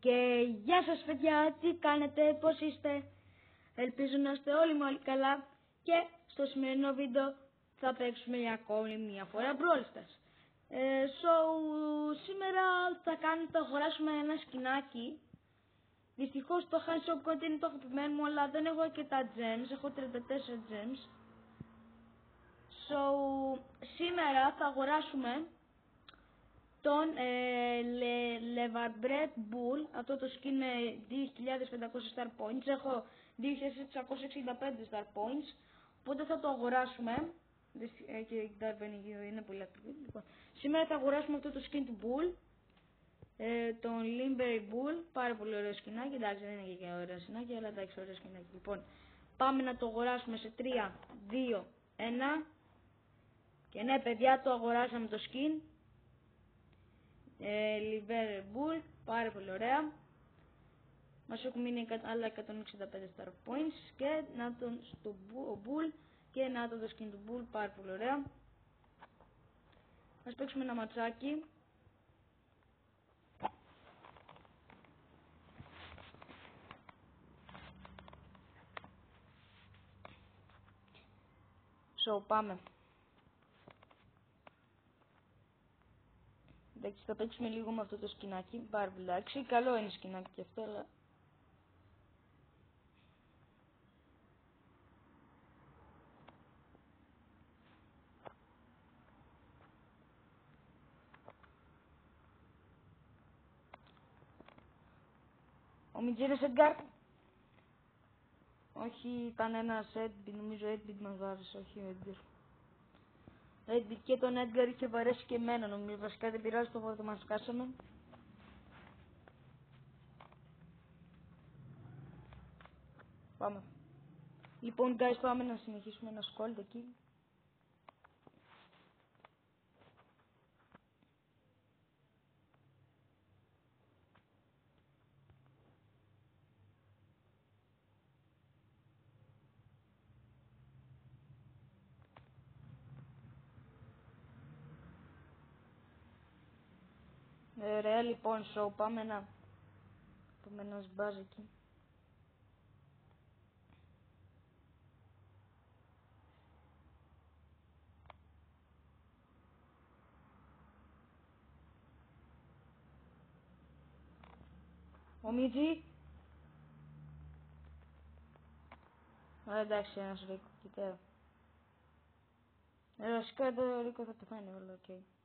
Και γεια σας παιδιά, τι κάνετε, πώς είστε. Ελπίζω να είστε όλοι μόλι καλά και στο σημερινό βίντεο θα παίξουμε για ακόμη μια φορά Brawl Stars. Ε, so, σήμερα θα, κάνουμε, θα αγοράσουμε ένα σκηνάκι. Δυστυχώς το Hand Shop Code είναι το αγαπημένο μου, αλλά δεν έχω και τα gems, έχω 34 gems. So, σήμερα θα αγοράσουμε τον ε, Le, Bull, αυτό το skin με 2500 star points, έχω 2665 star points, οπότε θα το αγοράσουμε. Ε, και είναι πολύ ακριβή. Λοιπόν, σήμερα θα αγοράσουμε αυτό το skin του Bull, ε, τον Limberry Bull, πάρα πολύ ωραίο σκηνάκι, εντάξει δεν είναι και ωραίο σκηνάκι, αλλά εντάξει ωραίο σκηνάκι. Λοιπόν, πάμε να το αγοράσουμε σε 3, 2, 1, και ναι παιδιά το αγοράσαμε το skin, ε, Liver Bull, πάρα πολύ ωραία. Μας έχουν μείνει άλλα 165 star points και να τον στο Bull και να το skin του Bull, πάρα πολύ ωραία. Ας παίξουμε ένα ματσάκι. So, πάμε. Εντάξει, θα παίξουμε λίγο με αυτό το σκηνάκι. Πάρα πολύ εντάξει. Καλό είναι σκηνάκι και αυτό, αλλά... Ο Μιτζίρες Εντγκάρ. Όχι, ήταν ένας Edbit, νομίζω Edbit μας άρεσε, όχι ο Edgar. Έτσι και τον Έντγκαρ είχε βαρέσει και εμένα νομίζω. Βασικά δεν πειράζει το πότε μας κάσαμε. Πάμε. Λοιπόν, guys, πάμε να συνεχίσουμε ένα σκόλτ εκεί. Ωραία λοιπόν, show, πάμε να πάμε ένα σμπάζ εκεί. Ο Μίτζι. εντάξει, ένας Ρίκο, κοιτάω. Ε, βασικά εδώ ο Ρίκος θα το φάει, αλλά OK. Okay.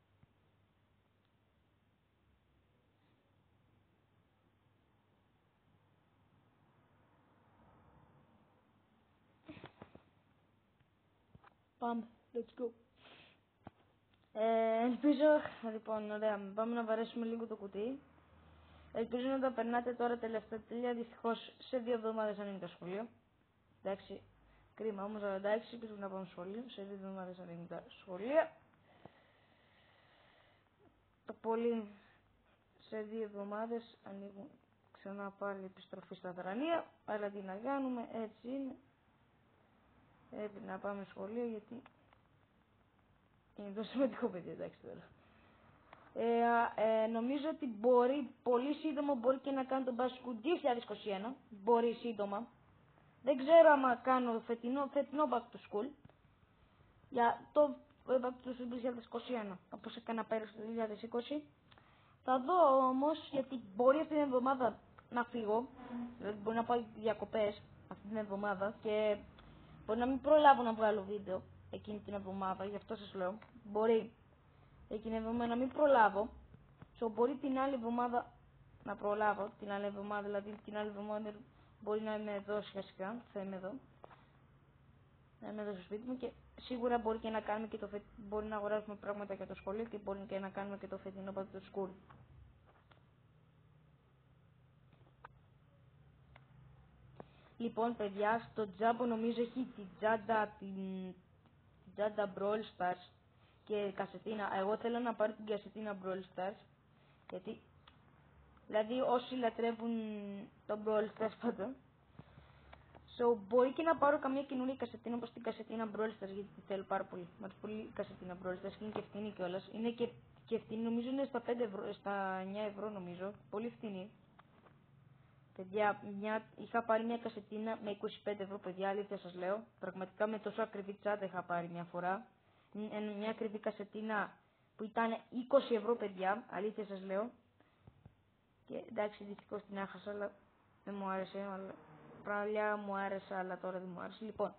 Πάμε, let's go. Ε, ελπίζω, λοιπόν, ωραία, πάμε να βαρέσουμε λίγο το κουτί. Ελπίζω να τα περνάτε τώρα τελευταία τέλεια. Δυστυχώς σε δύο εβδομάδες ανοίγει το σχολείο. Εντάξει, κρίμα όμως, αλλά εντάξει, πρέπει να πάμε σχολείο. Σε δύο εβδομάδες ανοίγουν τα σχολεία. Το πολύ σε δύο εβδομάδες ανοίγουν ξανά πάλι επιστροφή στα δρανία. Αλλά τι να κάνουμε, έτσι είναι. Πρέπει να πάμε σχολείο γιατί είναι το σημαντικό παιδί, εντάξει τώρα. Ε, ε, νομίζω ότι μπορεί, πολύ σύντομα μπορεί και να κάνω τον Basketball 2021. Μπορεί σύντομα. Δεν ξέρω άμα κάνω φετινό, φετινό Back to School. Για το Back to School 2021, όπως έκανα πέρυσι το 2020. Θα δω όμως, γιατί μπορεί αυτή την εβδομάδα να φύγω. Δηλαδή μπορεί να πάω διακοπές αυτή την εβδομάδα και Μπορεί να μην προλάβω να βγάλω βίντεο εκείνη την εβδομάδα, γι' αυτό σας λέω. Μπορεί εκείνη την εβδομάδα να μην προλάβω. So, μπορεί την άλλη εβδομάδα να προλάβω. Την άλλη εβδομάδα, δηλαδή την άλλη εβδομάδα μπορεί να είμαι εδώ σχετικά. Θα είμαι εδώ. Να είμαι εδώ στο σπίτι μου και σίγουρα μπορεί και να κάνουμε και το φε... μπορεί να αγοράσουμε πράγματα για το σχολείο και μπορεί και να κάνουμε και το φετινό το school. Λοιπόν, παιδιά, στο τζάμπο νομίζω έχει την τζάντα, την, την τζάντα Brawl Stars και κασετίνα. Εγώ θέλω να πάρω την κασετίνα Brawl Stars, γιατί, δηλαδή όσοι λατρεύουν το Brawl Stars πάντων, So, μπορεί και να πάρω καμία καινούργια κασετίνα όπως την κασετίνα Brawl Stars, γιατί τη θέλω πάρα πολύ. Μα πολύ κασετίνα Brawl Stars και είναι και φτηνή κιόλας. Είναι και, και φτηνή, νομίζω είναι στα, 5 ευρώ, στα 9 ευρώ νομίζω, πολύ φτηνή. Παιδιά, μια, είχα πάρει μια κασετίνα με 25 ευρώ, παιδιά, αλήθεια σας λέω. Πραγματικά με τόσο ακριβή τσάντα είχα πάρει μια φορά. Μια ακριβή κασετίνα που ήταν 20 ευρώ, παιδιά, αλήθεια σας λέω. Και εντάξει, δυστυχώς την έχασα, αλλά δεν μου άρεσε. Αλλά... Παλιά μου άρεσε, αλλά τώρα δεν μου άρεσε. Λοιπόν,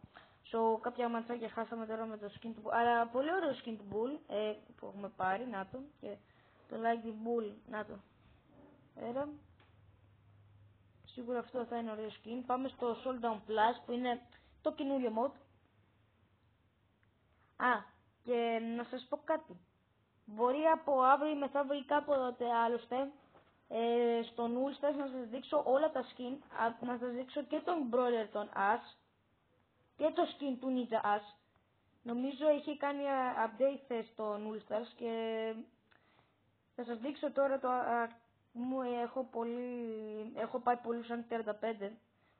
so, κάποια ματσάκια χάσαμε τώρα με το skin του Bull. Αλλά πολύ ωραίο skin του Bull ε, που έχουμε πάρει, να το. Και το like the Bull, να το. Πέρα. Σίγουρα αυτό θα είναι ωραίο skin. Πάμε στο Soul Down Plus που είναι το καινούριο mod. Α, και να σας πω κάτι. Μπορεί από αύριο ή μεθαύριο ή κάποτε άλλωστε ε, στο Nullstars να σας δείξω όλα τα skin, να σας δείξω και τον brawler των As και το skin του Ninja As. Νομίζω έχει κάνει update στο Nullstars και θα σας δείξω τώρα το μου έχω πολύ, έχω πάει πολύ σαν 35.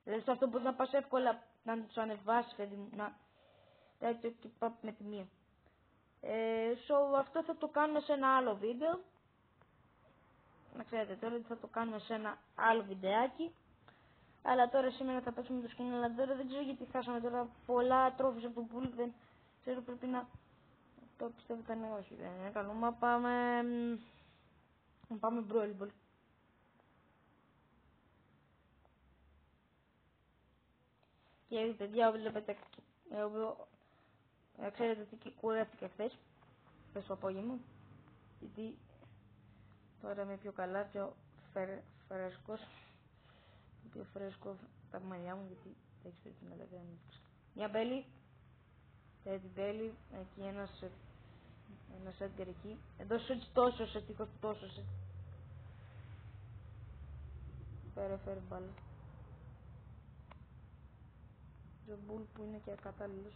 Δηλαδή σε αυτό μπορεί να πας εύκολα να τους ανεβάσεις, παιδί μου, να τέτοιο και πάω με τη μία. Ε, so, αυτό θα το κάνουμε σε ένα άλλο βίντεο. Να ξέρετε τώρα ότι θα το κάνουμε σε ένα άλλο βιντεάκι. Αλλά τώρα σήμερα θα παίξουμε το σκηνή, αλλά τώρα δεν ξέρω γιατί χάσαμε τώρα πολλά τρόφι από το πουλ, δεν ξέρω πρέπει να... Το πιστεύω ήταν όχι, δεν είναι καλό. Μα πάμε... Να πάμε Brawl Και παιδιά, βλέπετε, εγώ, ε, ξέρετε ότι κουρεύτηκα χθες, χθες το απόγευμα, γιατί τώρα είμαι πιο καλά, πιο φρέσκος, πιο φρέσκο τα μαλλιά μου, γιατί δεν έχεις πρέπει να τα κάνει. Μια μπέλη, την μπέλη, εκεί ένας, ένας έντγκερ εκεί, εδώ σου έτσι τόσο σε τείχος, τόσο σε. Φέρε, φέρε μπάλα. Μπουλ που είναι και ακατάλληλος.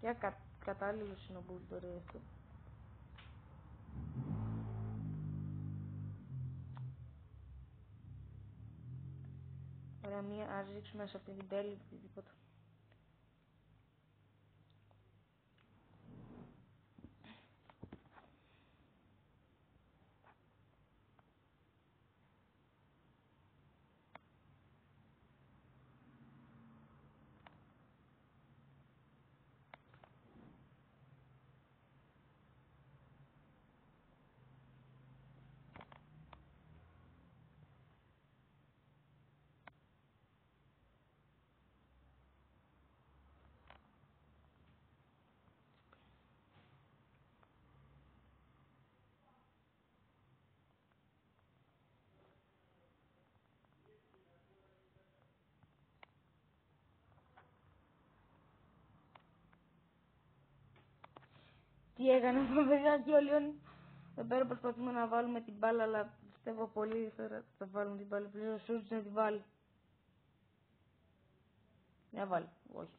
Και ακατάλληλος είναι ο Μπουλ τώρα αυτό. Ωραία, μία, ας ρίξουμε μέσα αυτή την τέλη, οτιδήποτε. Τι έκανα παιδιά και όλοι Εδώ πέρα προσπαθούμε να βάλουμε την μπάλα, αλλά πιστεύω πολύ τώρα θα βάλουμε την μπάλα. Πλέον ο να την βάλει. Να βάλει, όχι.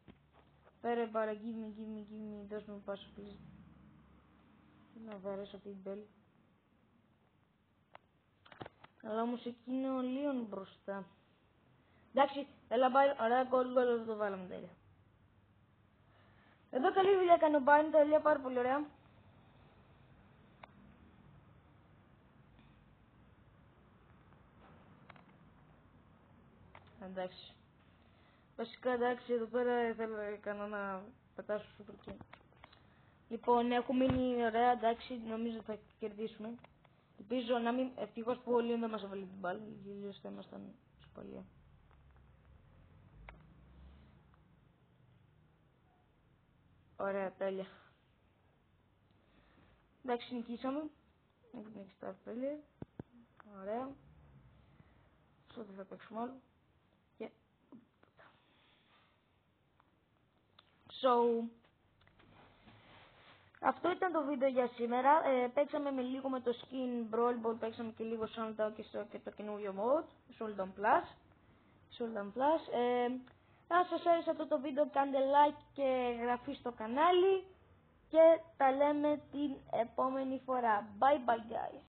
Φέρε μπάλα, give me, give me, give me, δώσ' μου πάσο, please. Να βαρέσω αυτή την μπέλη. Αλλά όμως εκεί είναι ο Λίον μπροστά. Εντάξει, έλα πάει, ωραία, γκολ, γκολ, το βάλαμε τέλεια. Εδώ καλή δουλειά κάνει ο Μπάιν, τελεία πάρα πολύ ωραία. Εντάξει. Βασικά εντάξει, εδώ πέρα θέλω έκανα να πετάσω σου και... Λοιπόν, έχουμε μείνει ωραία, εντάξει, νομίζω θα κερδίσουμε. Ελπίζω να μην, ευτυχώς που όλοι δεν μας έβαλε την μπάλα, γιατί θα ήμασταν σπαλία. Ωραία, τέλεια. Εντάξει, νικήσαμε. Έχουμε 6 τέλεια. Ωραία. Αυτό δεν θα παίξουμε άλλο. Και... So, αυτό ήταν το βίντεο για σήμερα. Ε, παίξαμε με λίγο με το skin Brawl Ball, παίξαμε και λίγο Souldown και, στο, και το καινούριο mode, Souldown Plus. Souldown Plus. Ε, αν σας άρεσε αυτό το βίντεο κάντε like και εγγραφή στο κανάλι και τα λέμε την επόμενη φορά. Bye bye guys.